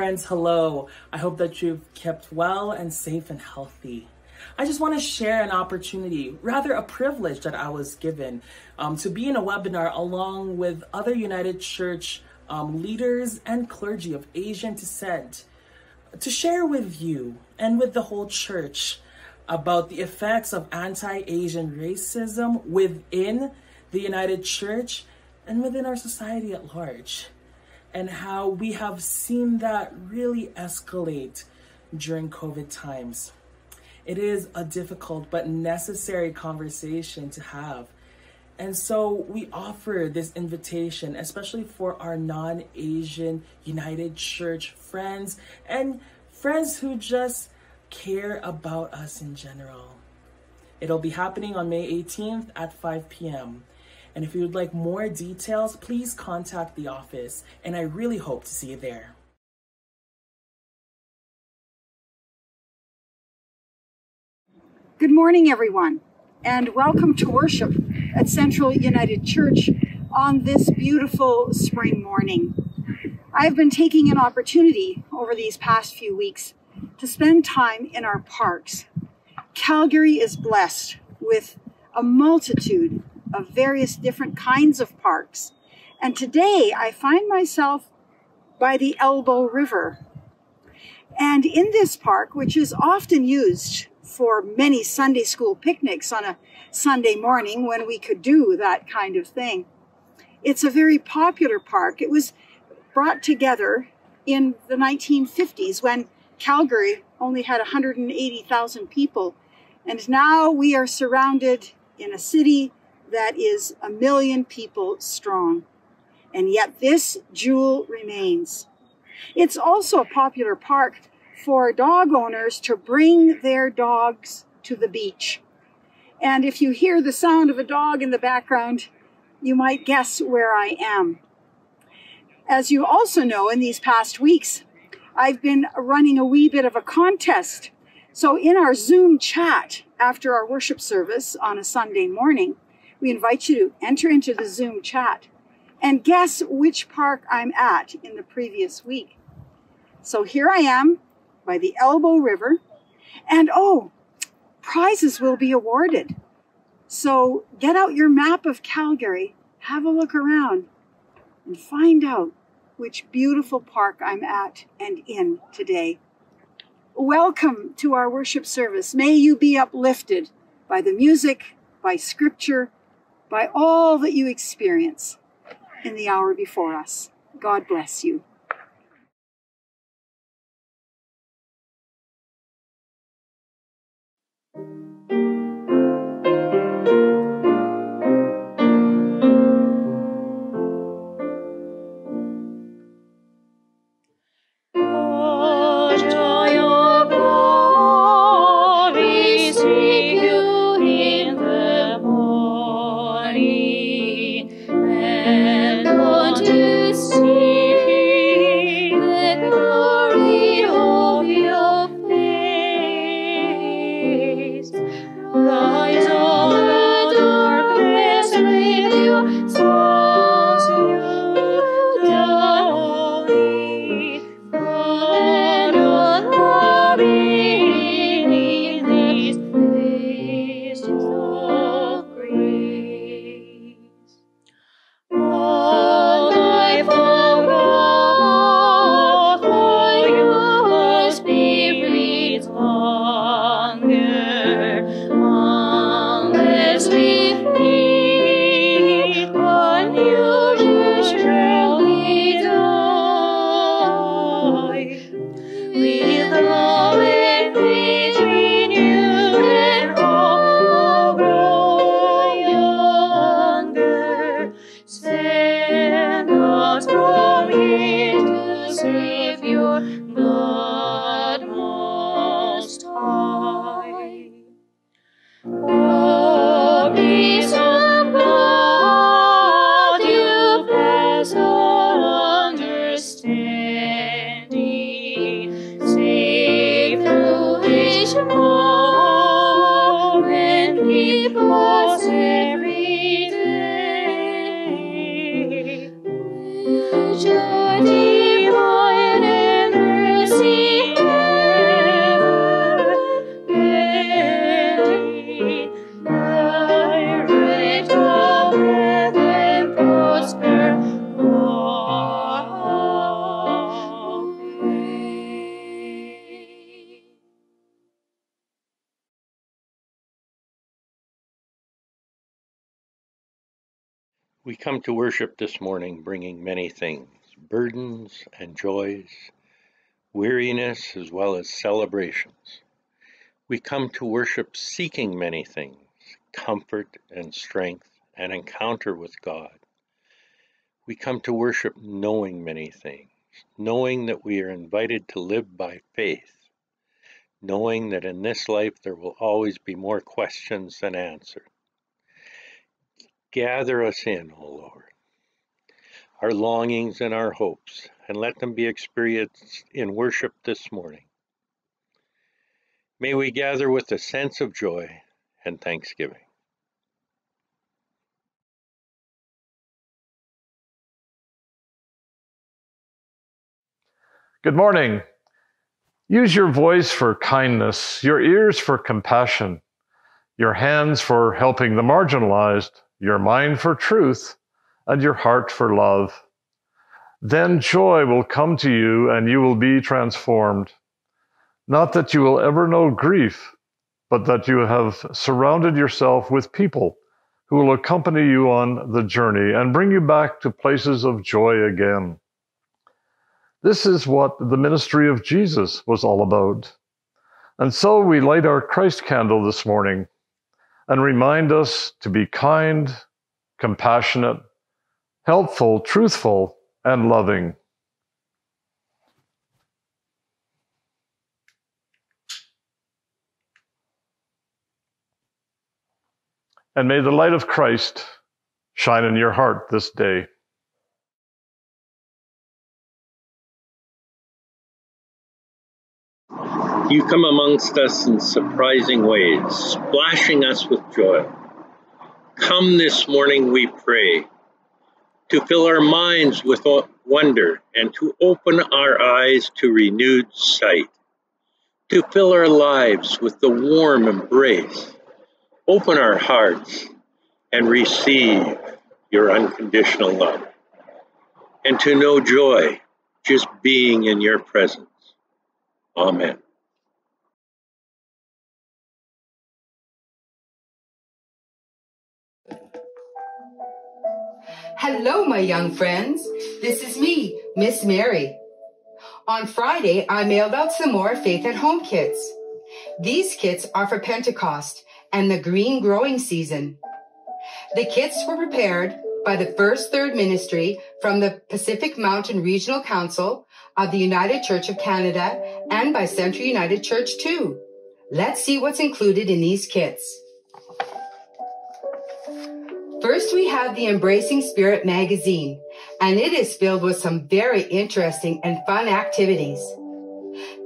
Friends, hello. I hope that you've kept well and safe and healthy. I just want to share an opportunity, rather a privilege that I was given um, to be in a webinar along with other United Church um, leaders and clergy of Asian descent to share with you and with the whole church about the effects of anti Asian racism within the United Church and within our society at large, and how we have seen that really escalate during COVID times. It is a difficult but necessary conversation to have. And so we offer this invitation, especially for our non Asian United Church friends and friends who just care about us in general. It'll be happening on May 18th at 5 p.m. And if you would like more details, please contact the office. And I really hope to see you there. Good morning, everyone, and welcome to worship at Central United Church on this beautiful spring morning. I've been taking an opportunity over these past few weeks to spend time in our parks. Calgary is blessed with a multitude of various different kinds of parks. And today I find myself by the Elbow River. And in this park, which is often used for many Sunday school picnics on a Sunday morning when we could do that kind of thing, it's a very popular park. It was brought together in the 1950s when Calgary only had 180,000 people. And now we are surrounded in a city that is a million people strong. And yet this jewel remains. It's also a popular park for dog owners to bring their dogs to the beach. And if you hear the sound of a dog in the background, you might guess where I am. As you also know, in these past weeks, I've been running a wee bit of a contest. So in our Zoom chat after our worship service on a Sunday morning, we invite you to enter into the Zoom chat and guess which park I'm at in the previous week. So here I am by the Elbow River and oh, prizes will be awarded. So get out your map of Calgary, have a look around and find out which beautiful park I'm at and in today. Welcome to our worship service. May you be uplifted by the music, by scripture, by all that you experience in the hour before us. God bless you. Come to worship this morning bringing many things burdens and joys, weariness as well as celebrations. We come to worship seeking many things comfort and strength and encounter with God. We come to worship knowing many things, knowing that we are invited to live by faith, knowing that in this life there will always be more questions than answers. Gather us in, O Lord, our longings and our hopes, and let them be experienced in worship this morning. May we gather with a sense of joy and thanksgiving. Good morning. Use your voice for kindness, your ears for compassion, your hands for helping the marginalized, your mind for truth, and your heart for love. Then joy will come to you and you will be transformed. Not that you will ever know grief, but that you have surrounded yourself with people who will accompany you on the journey and bring you back to places of joy again. This is what the ministry of Jesus was all about. And so we light our Christ candle this morning and remind us to be kind, compassionate, helpful, truthful, and loving. And may the light of Christ shine in your heart this day. You come amongst us in surprising ways, splashing us with joy. Come this morning, we pray, to fill our minds with wonder and to open our eyes to renewed sight, to fill our lives with the warm embrace. Open our hearts and receive your unconditional love, and to know joy just being in your presence. Amen. Hello, my young friends. This is me, Miss Mary. On Friday, I mailed out some more Faith at Home kits. These kits are for Pentecost and the green growing season. The kits were prepared by the First Third Ministry from the Pacific Mountain Regional Council of the United Church of Canada and by Central United Church too. Let's see what's included in these kits. First, we have the Embracing Spirit magazine, and it is filled with some very interesting and fun activities.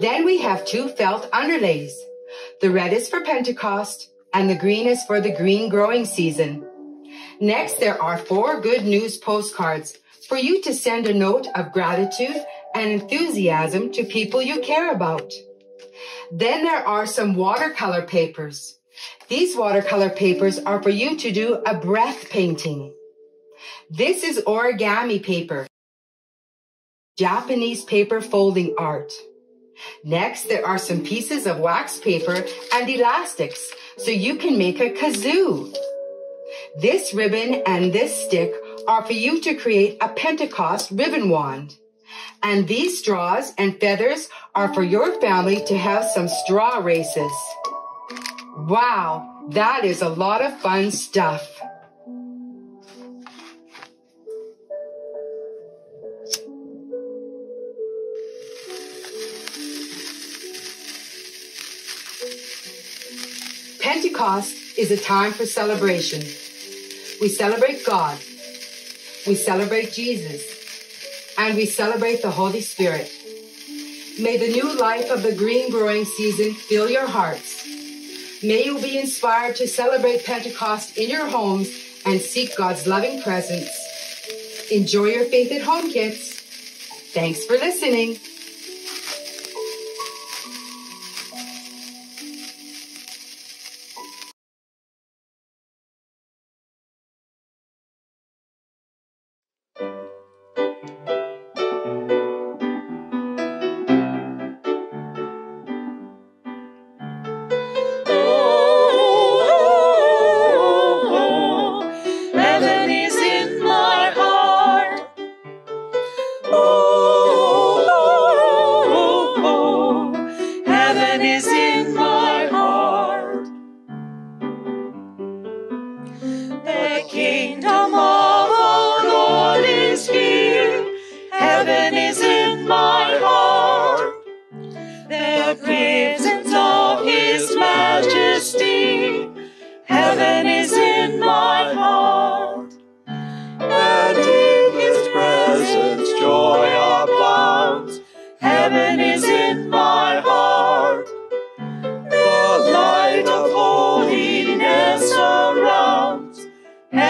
Then we have two felt underlays. The red is for Pentecost, and the green is for the green growing season. Next, there are four good news postcards for you to send a note of gratitude and enthusiasm to people you care about. Then there are some watercolor papers. These watercolor papers are for you to do a breath painting. This is origami paper, Japanese paper folding art. Next, there are some pieces of wax paper and elastics so you can make a kazoo. This ribbon and this stick are for you to create a Pentecost ribbon wand. And these straws and feathers are for your family to have some straw races. Wow, that is a lot of fun stuff. Pentecost is a time for celebration. We celebrate God. We celebrate Jesus. And we celebrate the Holy Spirit. May the new life of the green growing season fill your hearts May you be inspired to celebrate Pentecost in your homes and seek God's loving presence. Enjoy your faith at home, kids. Thanks for listening.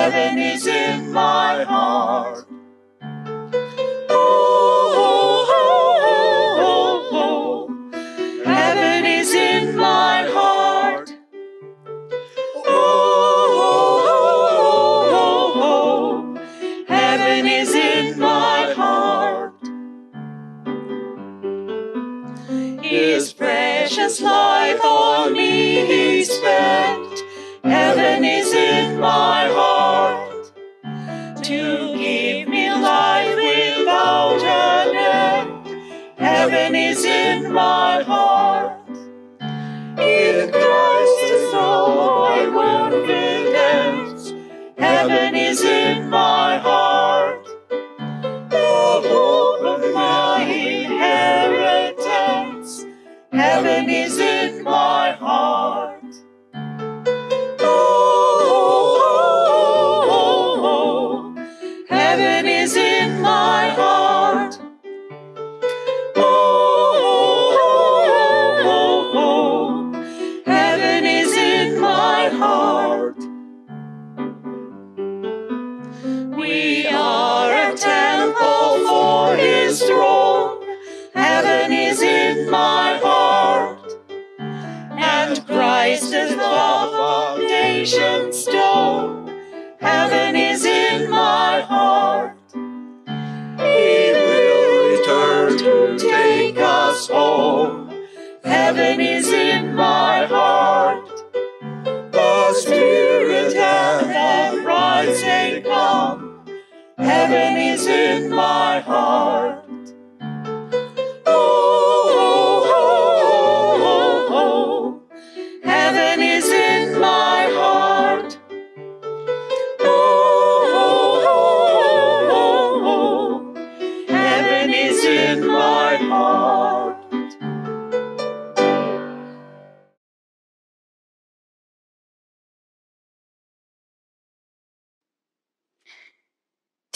Heaven is in my heart. Heaven is in my heart. And Christ is the foundation stone. Heaven is in my heart. He will return to take us home. Heaven is in my heart. The Spirit and the bride say, Come. Heaven is in my heart.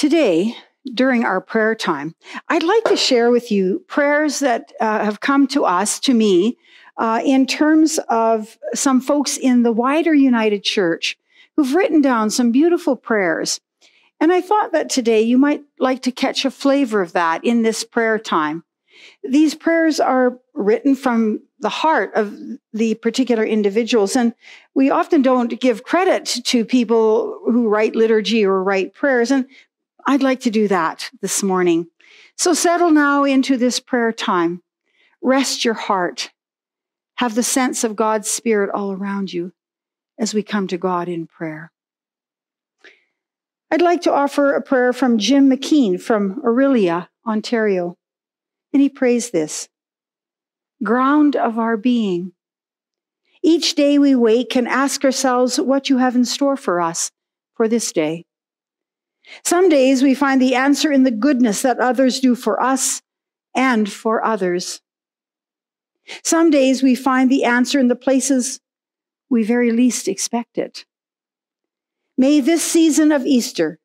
Today, during our prayer time, I'd like to share with you prayers that uh, have come to us, to me, uh, in terms of some folks in the wider United Church who've written down some beautiful prayers. And I thought that today you might like to catch a flavor of that in this prayer time. These prayers are written from the heart of the particular individuals. And we often don't give credit to people who write liturgy or write prayers. And I'd like to do that this morning. So settle now into this prayer time. Rest your heart. Have the sense of God's Spirit all around you as we come to God in prayer. I'd like to offer a prayer from Jim McKean from Orillia, Ontario. And he prays this Ground of our being. Each day we wake and ask ourselves what you have in store for us for this day. Some days we find the answer in the goodness that others do for us and for others. Some days we find the answer in the places we very least expect it. May this season of Easter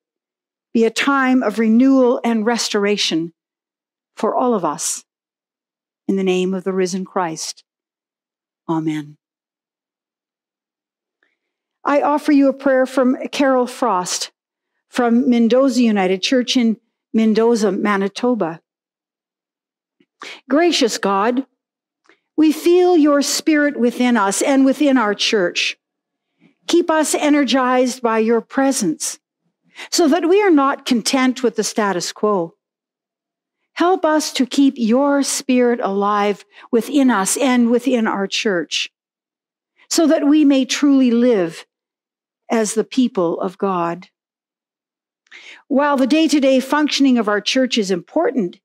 be a time of renewal and restoration for all of us. In the name of the risen Christ. Amen. I offer you a prayer from Carol Frost from Minnedosa United Church in Minnedosa, Manitoba. Gracious God, we feel your spirit within us and within our church. Keep us energized by your presence so that we are not content with the status quo. Help us to keep your spirit alive within us and within our church so that we may truly live as the people of God. While the day to day functioning of our church is important,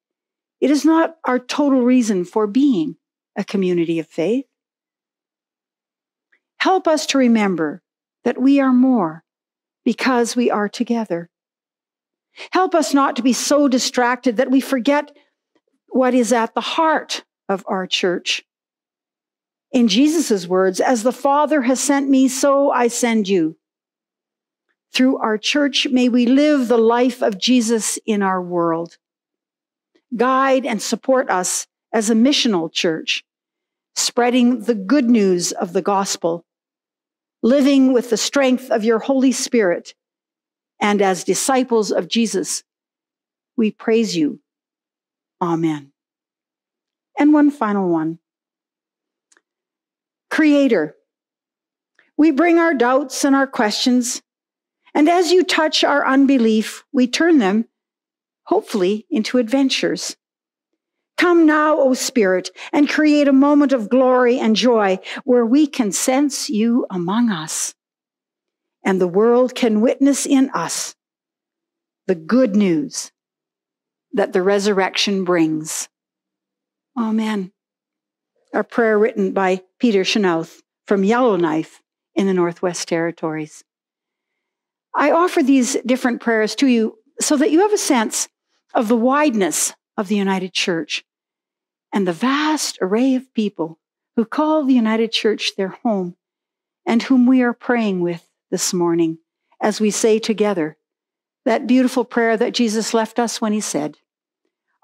it is not our total reason for being a community of faith. Help us to remember that we are more because we are together. Help us not to be so distracted that we forget what is at the heart of our church. In Jesus' words, as the Father has sent me, so I send you. Through our church, may we live the life of Jesus in our world. Guide and support us as a missional church, spreading the good news of the gospel, living with the strength of your Holy Spirit and as disciples of Jesus, we praise you. Amen. And one final one. Creator, we bring our doubts and our questions, and as you touch our unbelief, we turn them, hopefully, into adventures. Come now, O Spirit, and create a moment of glory and joy where we can sense you among us, and the world can witness in us the good news that the resurrection brings. Amen. A prayer written by Peter Chenoweth from Yellowknife in the Northwest Territories. I offer these different prayers to you so that you have a sense of the wideness of the United Church and the vast array of people who call the United Church their home and whom we are praying with this morning as we say together that beautiful prayer that Jesus left us when he said,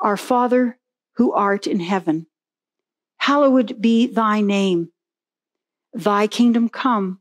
Our Father who art in heaven, hallowed be thy name. Thy kingdom come.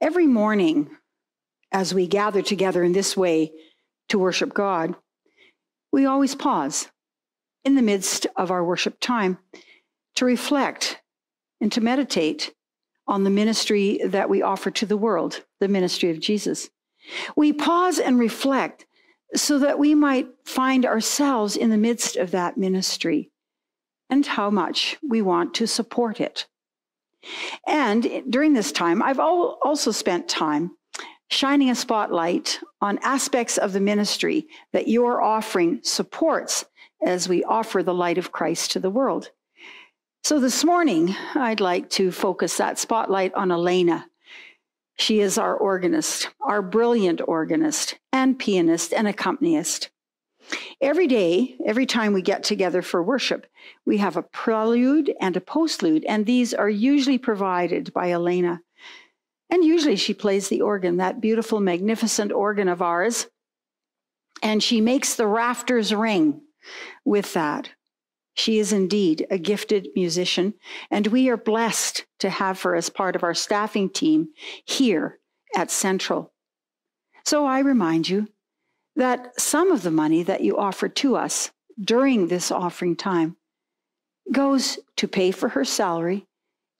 Every morning, as we gather together in this way to worship God, we always pause in the midst of our worship time to reflect and to meditate on the ministry that we offer to the world, the ministry of Jesus. We pause and reflect so that we might find ourselves in the midst of that ministry and how much we want to support it. And during this time, I've also spent time shining a spotlight on aspects of the ministry that your offering supports as we offer the light of Christ to the world. So this morning, I'd like to focus that spotlight on Elena. She is our organist, our brilliant organist and pianist and accompanist. Every day, every time we get together for worship, we have a prelude and a postlude, and these are usually provided by Elena. And usually she plays the organ, that beautiful, magnificent organ of ours, and she makes the rafters ring with that. She is indeed a gifted musician, and we are blessed to have her as part of our staffing team here at Central. So I remind you that some of the money that you offer to us during this offering time goes to pay for her salary,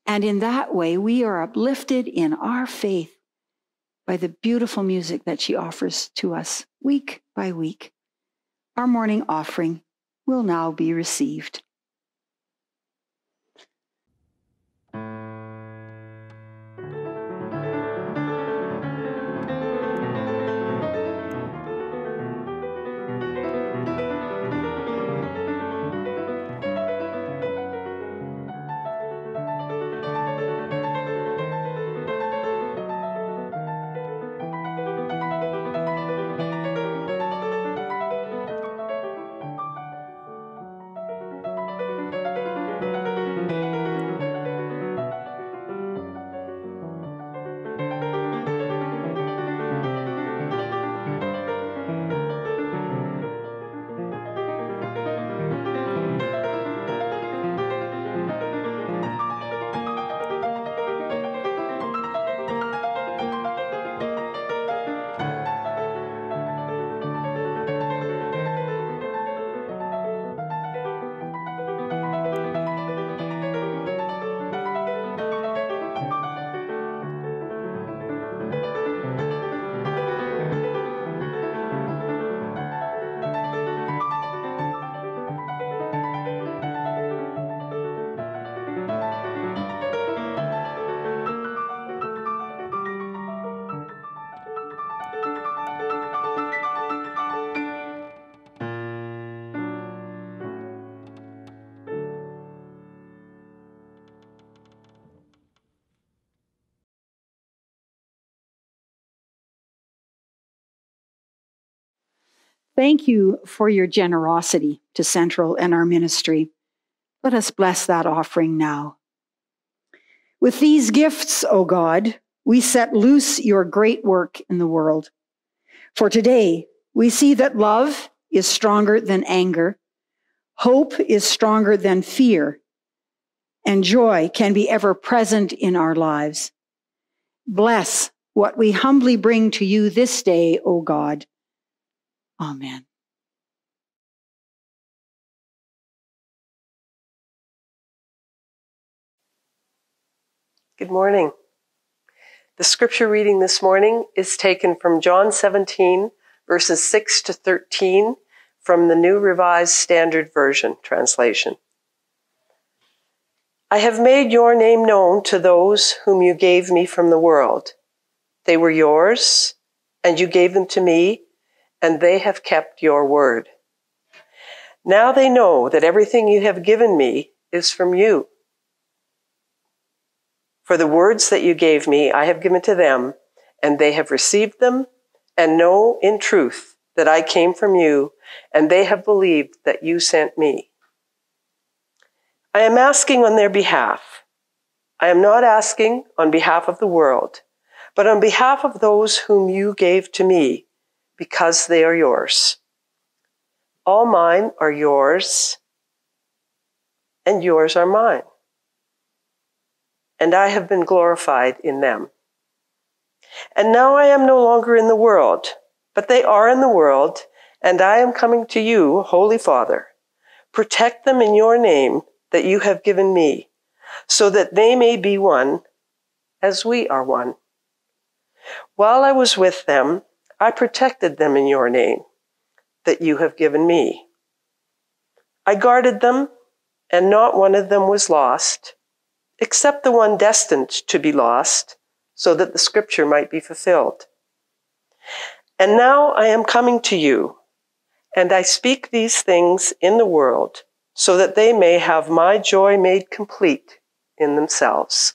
and in that way we are uplifted in our faith by the beautiful music that she offers to us week by week. Our morning offering will now be received. Thank you for your generosity to Central and our ministry. Let us bless that offering now. With these gifts, O God, we set loose your great work in the world. For today, we see that love is stronger than anger, hope is stronger than fear, and joy can be ever present in our lives. Bless what we humbly bring to you this day, O God. Amen. Good morning. The scripture reading this morning is taken from John 17, verses 6 to 13 from the New Revised Standard Version translation. I have made your name known to those whom you gave me from the world. They were yours, and you gave them to me, and they have kept your word. Now they know that everything you have given me is from you. For the words that you gave me, I have given to them, and they have received them, and know in truth that I came from you, and they have believed that you sent me. I am asking on their behalf. I am not asking on behalf of the world, but on behalf of those whom you gave to me, because they are yours. All mine are yours, and yours are mine and I have been glorified in them. And now I am no longer in the world, but they are in the world, and I am coming to you, Holy Father. Protect them in your name that you have given me, so that they may be one as we are one. While I was with them, I protected them in your name that you have given me. I guarded them, and not one of them was lost except the one destined to be lost, so that the scripture might be fulfilled. And now I am coming to you, and I speak these things in the world, so that they may have my joy made complete in themselves.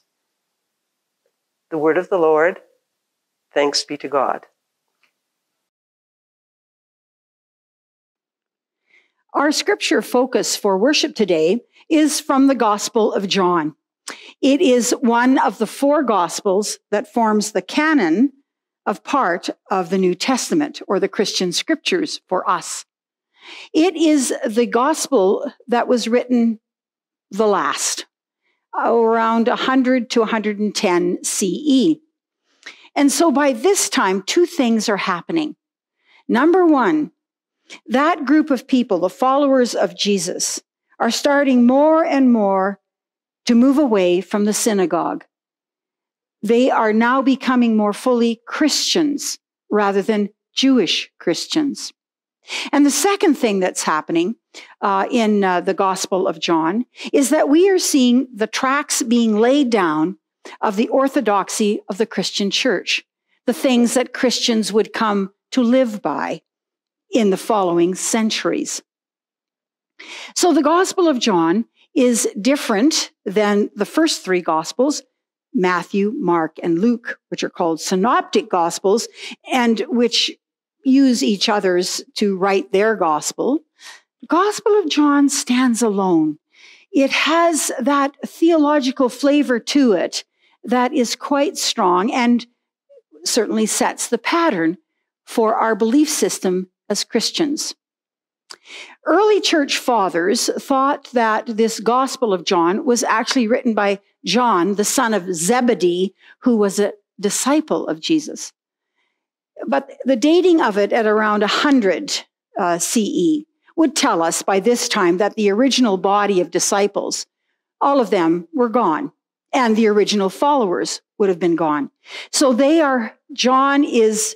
The word of the Lord. Thanks be to God. Our scripture focus for worship today is from the Gospel of John. It is one of the four gospels that forms the canon of part of the New Testament or the Christian scriptures for us. It is the gospel that was written the last, around 100 to 110 CE. And so by this time, two things are happening. Number one, that group of people, the followers of Jesus, are starting more and more to move away from the synagogue. They are now becoming more fully Christians rather than Jewish Christians. And the second thing that's happening uh, in uh, the Gospel of John is that we are seeing the tracks being laid down of the orthodoxy of the Christian church, the things that Christians would come to live by in the following centuries. So the Gospel of John is different than the first three gospels, Matthew, Mark, and Luke, which are called synoptic gospels and which use each other's to write their gospel. The Gospel of John stands alone. It has that theological flavor to it that is quite strong and certainly sets the pattern for our belief system as Christians. Early church fathers thought that this Gospel of John was actually written by John, the son of Zebedee, who was a disciple of Jesus. But the dating of it at around 100 uh, CE would tell us by this time that the original body of disciples, all of them were gone, and the original followers would have been gone. So they are, John is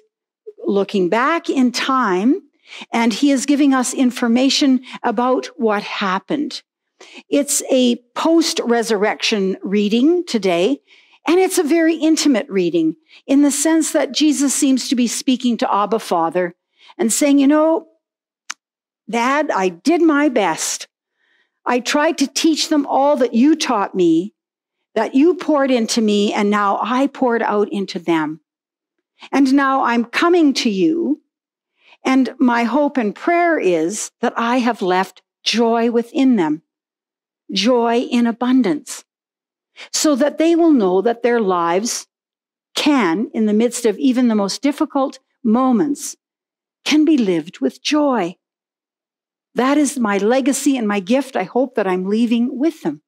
looking back in time and he is giving us information about what happened. It's a post resurrection reading today, and it's a very intimate reading in the sense that Jesus seems to be speaking to Abba Father and saying, You know, Dad, I did my best. I tried to teach them all that you taught me, that you poured into me, and now I poured out into them. And now I'm coming to you And my hope and prayer is that I have left joy within them, joy in abundance, so that they will know that their lives can, in the midst of even the most difficult moments, can be lived with joy. That is my legacy and my gift. I hope that I'm leaving with them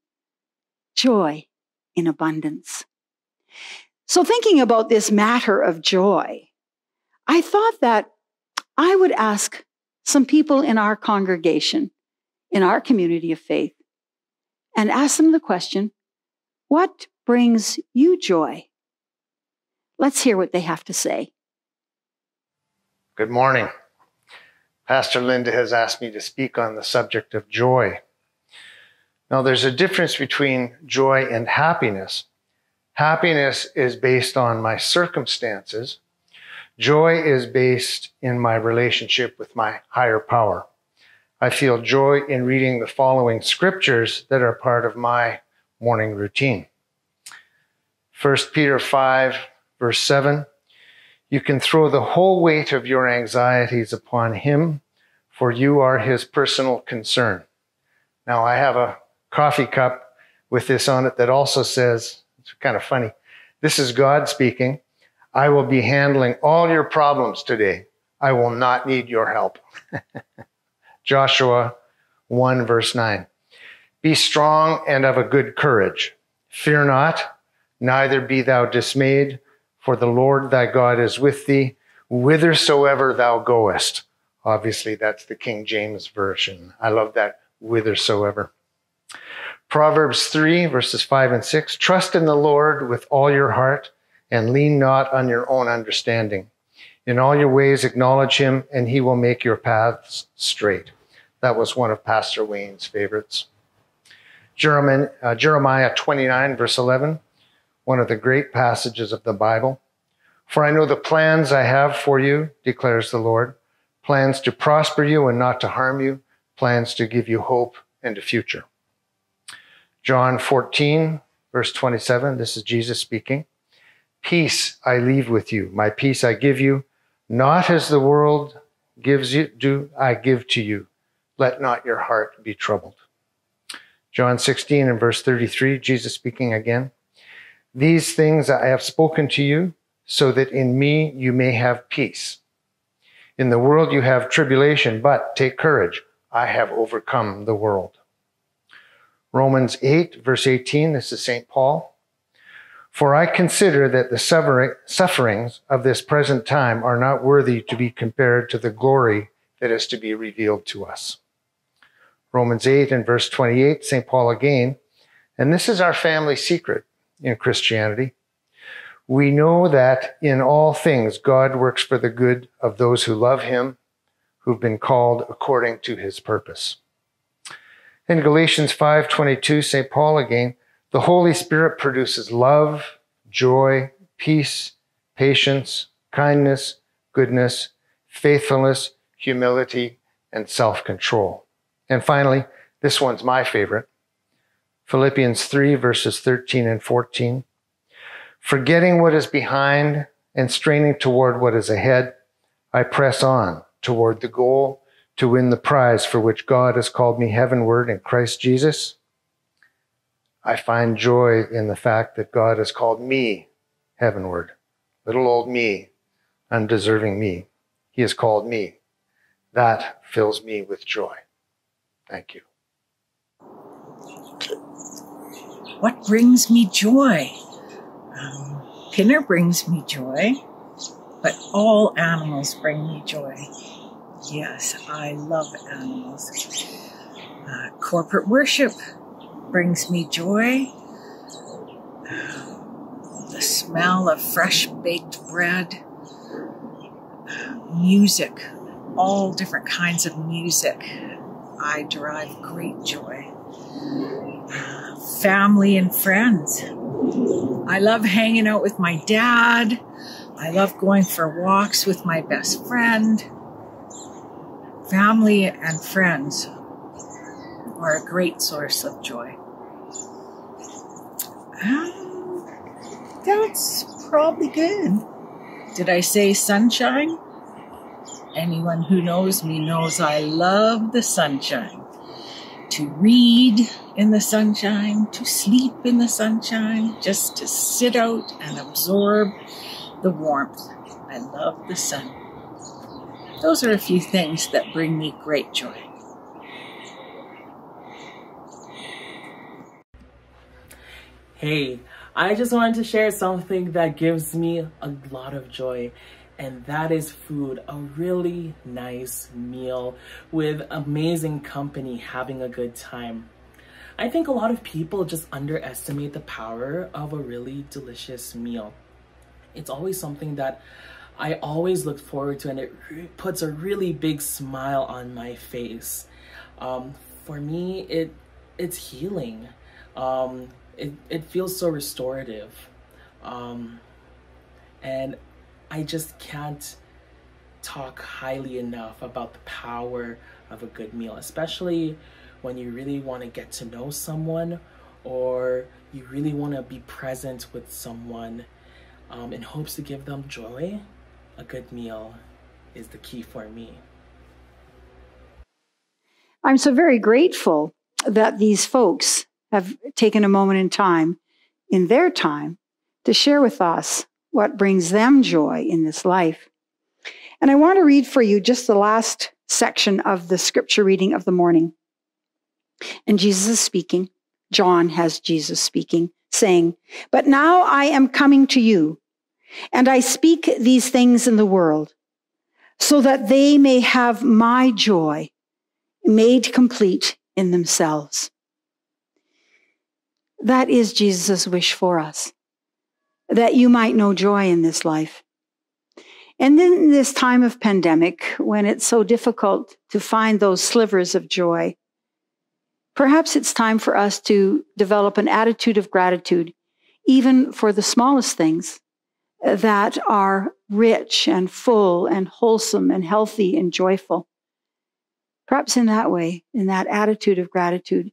joy in abundance. So, thinking about this matter of joy, I thought that I would ask some people in our congregation, in our community of faith, and ask them the question what brings you joy? Let's hear what they have to say. Good morning. Pastor Linda has asked me to speak on the subject of joy. Now, there's a difference between joy and happiness. Happiness is based on my circumstances. Joy is based in my relationship with my higher power. I feel joy in reading the following scriptures that are part of my morning routine. 1 Peter 5, verse 7 You can throw the whole weight of your anxieties upon Him, for you are His personal concern. Now, I have a coffee cup with this on it that also says, kind of funny. This is God speaking. I will be handling all your problems today. I will not need your help. Joshua 1, verse 9. Be strong and of a good courage. Fear not, neither be thou dismayed, for the Lord thy God is with thee, whithersoever thou goest. Obviously, that's the King James Version. I love that, whithersoever. Proverbs 3, verses 5 and 6 Trust in the Lord with all your heart and lean not on your own understanding. In all your ways, acknowledge him, and he will make your paths straight. That was one of Pastor Wayne's favorites. Jeremiah, uh, Jeremiah 29, verse 11, one of the great passages of the Bible. For I know the plans I have for you, declares the Lord plans to prosper you and not to harm you, plans to give you hope and a future. John 14, verse 27, this is Jesus speaking. Peace I leave with you, my peace I give you, not as the world gives you, do I give to you. Let not your heart be troubled. John 16 and verse 33, Jesus speaking again. These things I have spoken to you, so that in me you may have peace. In the world you have tribulation, but take courage. I have overcome the world. Romans 8, verse 18, this is St. Paul. For I consider that the sufferings of this present time are not worthy to be compared to the glory that is to be revealed to us. Romans 8 and verse 28, St. Paul again. And this is our family secret in Christianity. We know that in all things God works for the good of those who love him, who've been called according to his purpose. In Galatians 5:22, St. Paul again, the Holy Spirit produces love, joy, peace, patience, kindness, goodness, faithfulness, humility, and self-control. And finally, this one's my favorite. Philippians 3 verses 13 and 14. Forgetting what is behind and straining toward what is ahead, I press on toward the goal to win the prize for which God has called me heavenward in Christ Jesus. I find joy in the fact that God has called me heavenward. Little old me, undeserving me. He has called me. That fills me with joy. Thank you. What brings me joy? Um, Pinner brings me joy, but all animals bring me joy. Yes, I love animals. Uh, corporate worship brings me joy. Uh, the smell of fresh baked bread, uh, music, all different kinds of music. I derive great joy. Uh, family and friends. I love hanging out with my dad. I love going for walks with my best friend family and friends are a great source of joy. Um, that's probably good. Did I say sunshine? Anyone who knows me knows I love the sunshine. To read in the sunshine, to sleep in the sunshine, just to sit out and absorb the warmth. I love the sun. Those are a few things that bring me great joy. Hey, I just wanted to share something that gives me a lot of joy, and that is food. A really nice meal with amazing company, having a good time. I think a lot of people just underestimate the power of a really delicious meal. It's always something that I always look forward to, and it puts a really big smile on my face. Um, for me, it it's healing. Um, it, it feels so restorative. Um, and I just can't talk highly enough about the power of a good meal, especially when you really want to get to know someone or you really want to be present with someone um, in hopes to give them joy. A good meal is the key for me. I'm so very grateful that these folks have taken a moment in time, in their time, to share with us what brings them joy in this life. And I want to read for you just the last section of the scripture reading of the morning. And Jesus is speaking. John has Jesus speaking, saying, But now I am coming to you, and I speak these things in the world, so that they may have my joy made complete in themselves. That is Jesus' wish for us, that you might know joy in this life. And in this time of pandemic, when it's so difficult to find those slivers of joy, perhaps it's time for us to develop an attitude of gratitude, even for the smallest things that are rich and full and wholesome and healthy and joyful. Perhaps in that way, in that attitude of gratitude,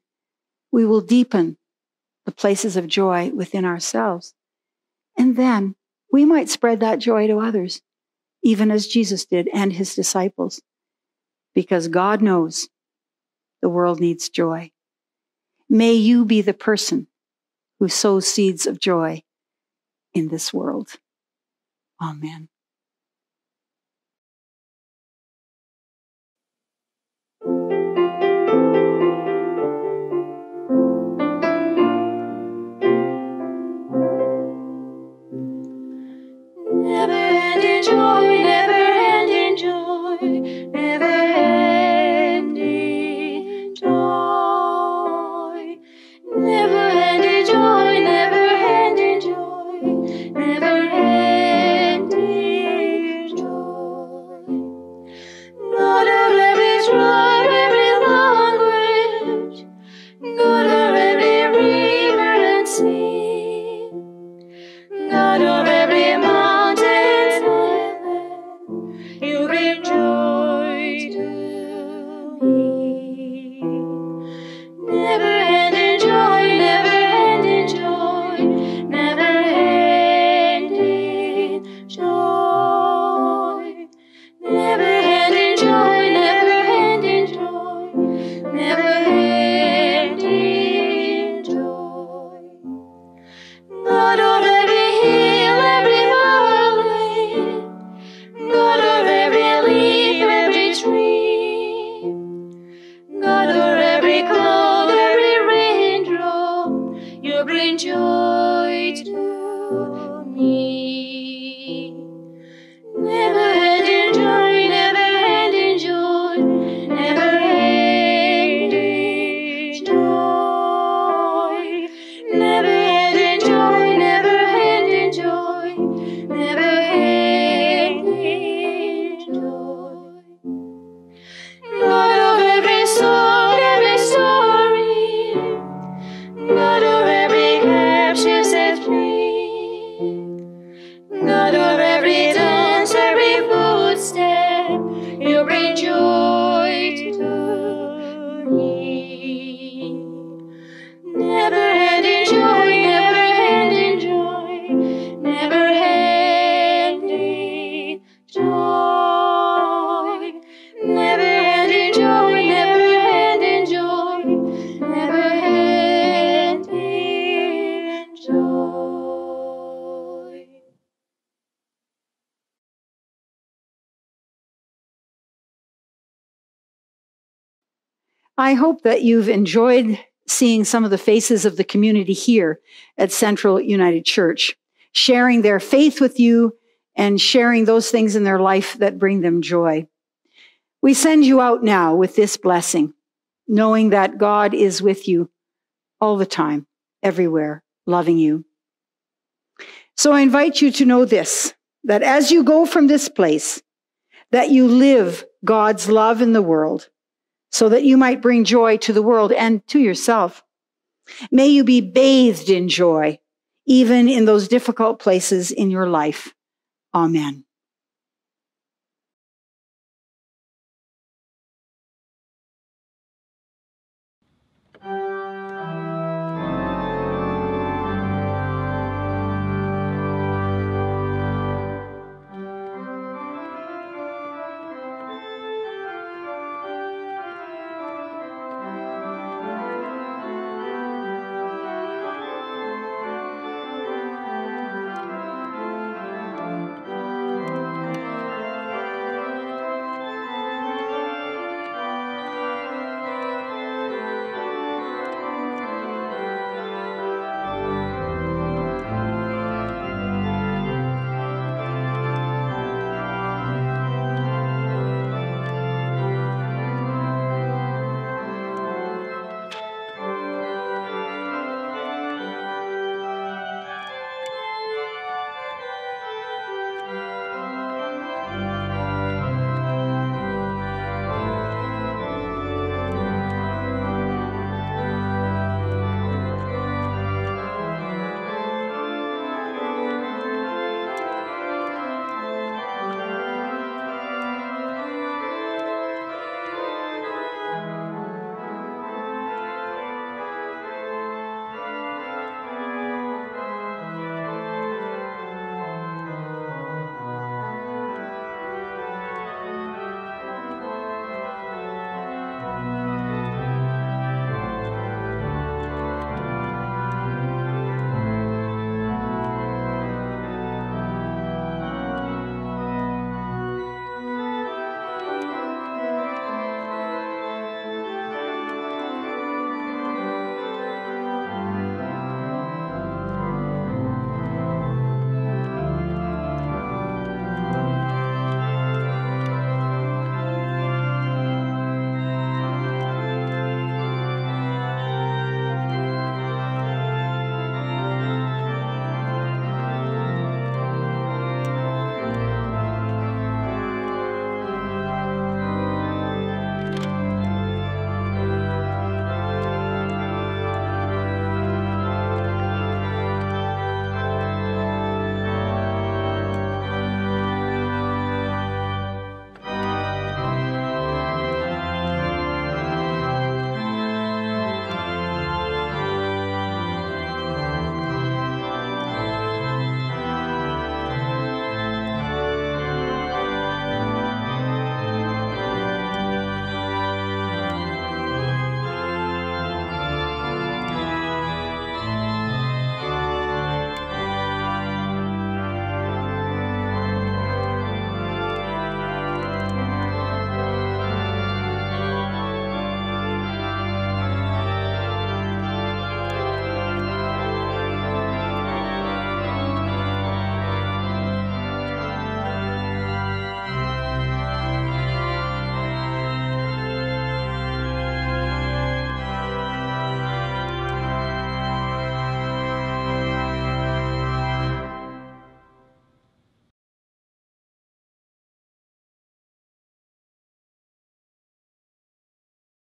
we will deepen the places of joy within ourselves. And then we might spread that joy to others, even as Jesus did and his disciples, because God knows the world needs joy. May you be the person who sows seeds of joy in this world. Oh, Amen. Hope that you've enjoyed seeing some of the faces of the community here at Central United Church, sharing their faith with you and sharing those things in their life that bring them joy. We send you out now with this blessing, knowing that God is with you all the time, everywhere, loving you. So I invite you to know this, that as you go from this place, that you live God's love in the world so that you might bring joy to the world and to yourself. May you be bathed in joy, even in those difficult places in your life. Amen.